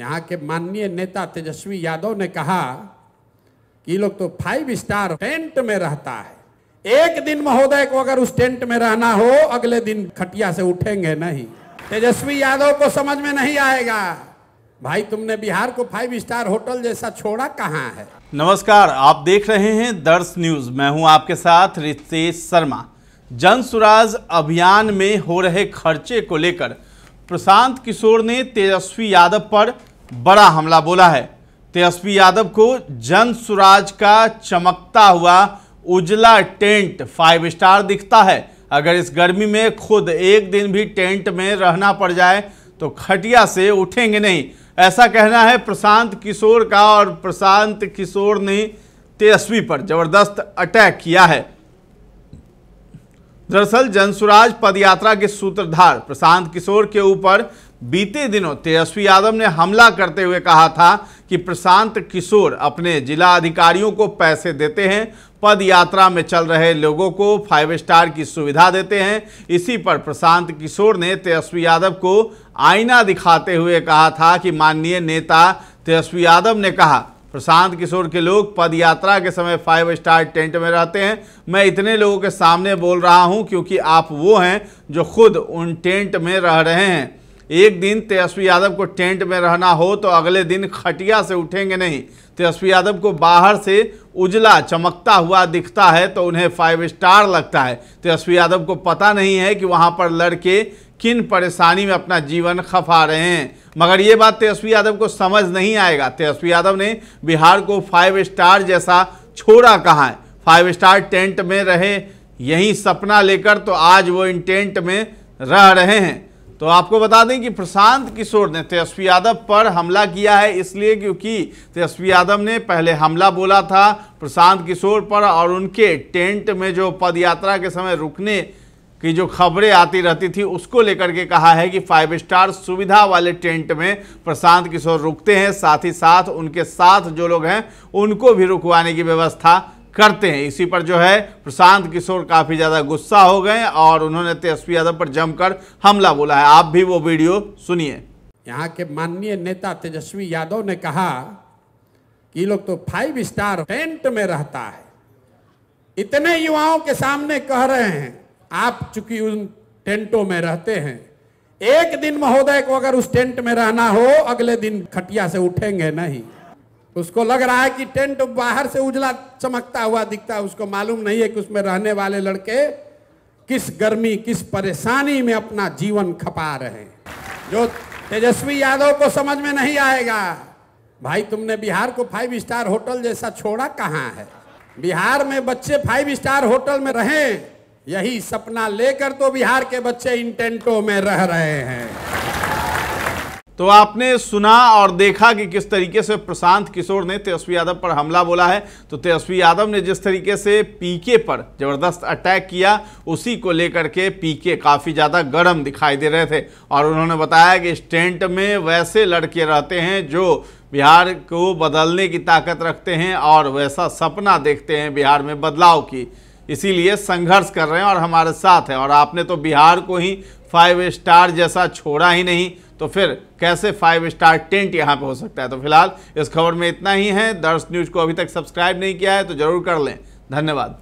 यहाँ के माननीय नेता तेजस्वी यादव ने कहा कि लोग तो फाइव स्टार टेंट में रहता है। एक दिन महोदय को अगर उस टेंट में रहना हो, अगले दिन खटिया से उठेंगे नहीं। तेजस्वी यादव को समझ में नहीं आएगा। भाई, तुमने बिहार को फाइव स्टार होटल जैसा छोड़ा कहाँ है? नमस्कार, आप देख रहे हैं दर्श न्यूज़। मैं हूँ आपके साथ रितेश शर्मा। जन सुराज अभियान में हो रहे खर्चे को लेकर प्रशांत किशोर ने तेजस्वी यादव पर बड़ा हमला बोला है। तेजस्वी यादव को जन सुराज का चमकता हुआ उजला टेंट फाइव स्टार दिखता है। अगर इस गर्मी में खुद एक दिन भी टेंट में रहना पड़ जाए तो खटिया से उठेंगे नहीं। ऐसा कहना है प्रशांत किशोर का और प्रशांत किशोर ने तेजस्वी पर ज़बरदस्त अटैक किया है। दरअसल जनसुराज पदयात्रा के सूत्रधार प्रशांत किशोर के ऊपर बीते दिनों तेजस्वी यादव ने हमला करते हुए कहा था कि प्रशांत किशोर अपने जिला अधिकारियों को पैसे देते हैं, पद यात्रा में चल रहे लोगों को फाइव स्टार की सुविधा देते हैं। इसी पर प्रशांत किशोर ने तेजस्वी यादव को आईना दिखाते हुए कहा था कि माननीय नेता तेजस्वी यादव ने कहा, प्रशांत किशोर के लोग पद यात्रा के समय फाइव स्टार टेंट में रहते हैं। मैं इतने लोगों के सामने बोल रहा हूँ क्योंकि आप वो हैं जो खुद उन टेंट में रह रहे हैं। एक दिन तेजस्वी यादव को टेंट में रहना हो तो अगले दिन खटिया से उठेंगे नहीं। तेजस्वी यादव को बाहर से उजला चमकता हुआ दिखता है तो उन्हें फाइव स्टार लगता है। तेजस्वी यादव को पता नहीं है कि वहाँ पर लड़के किन परेशानी में अपना जीवन खफा रहे हैं। मगर ये बात तेजस्वी यादव को समझ नहीं आएगा। तेजस्वी यादव ने बिहार को फाइव स्टार जैसा छोड़ा कहाँ है। फाइव स्टार टेंट में रहे, यही सपना लेकर तो आज वो इन टेंट में रह रहे हैं। तो आपको बता दें कि प्रशांत किशोर ने तेजस्वी यादव पर हमला किया है इसलिए क्योंकि तेजस्वी यादव ने पहले हमला बोला था प्रशांत किशोर पर और उनके टेंट में जो पदयात्रा के समय रुकने की जो खबरें आती रहती थी, उसको लेकर के कहा है कि फाइव स्टार सुविधा वाले टेंट में प्रशांत किशोर रुकते हैं। साथ ही साथ उनके साथ जो लोग हैं, उनको भी रुकवाने की व्यवस्था करते हैं। इसी पर जो है, प्रशांत किशोर काफ़ी ज़्यादा गुस्सा हो गए और उन्होंने तेजस्वी यादव पर जमकर हमला बोला है। आप भी वो वीडियो सुनिए। यहाँ के माननीय नेता तेजस्वी यादव ने कहा कि लोग तो फाइव स्टार टेंट में रहता है। इतने युवाओं के सामने कह रहे हैं, आप चूँकि उन टेंटों में रहते हैं, एक दिन महोदय को अगर उस टेंट में रहना हो, अगले दिन खटिया से उठेंगे नहीं। उसको लग रहा है कि टेंट बाहर से उजला चमकता हुआ दिखता है। उसको मालूम नहीं है कि उसमें रहने वाले लड़के किस गर्मी, किस परेशानी में अपना जीवन खपा रहे हैं। जो तेजस्वी यादव को समझ में नहीं आएगा, भाई तुमने बिहार को फाइव स्टार होटल जैसा छोड़ा कहाँ है? बिहार में बच्चे फाइव स्टार होटल में रहें, यही सपना लेकर तो बिहार के बच्चे इन टेंटों में रह रहे हैं। तो आपने सुना और देखा कि किस तरीके से प्रशांत किशोर ने तेजस्वी यादव पर हमला बोला है। तो तेजस्वी यादव ने जिस तरीके से पीके पर ज़बरदस्त अटैक किया, उसी को लेकर के पीके काफ़ी ज़्यादा गर्म दिखाई दे रहे थे। और उन्होंने बताया कि इस टेंट में वैसे लड़के रहते हैं जो बिहार को बदलने की ताकत रखते हैं और वैसा सपना देखते हैं बिहार में बदलाव की। इसीलिए संघर्ष कर रहे हैं और हमारे साथ हैं। और आपने तो बिहार को ही फाइव स्टार जैसा छोड़ा ही नहीं। तो फिर कैसे फाइव स्टार टेंट यहाँ पे हो सकता है? तो फ़िलहाल इस खबर में इतना ही है। दर्श न्यूज़ को अभी तक सब्सक्राइब नहीं किया है तो ज़रूर कर लें। धन्यवाद।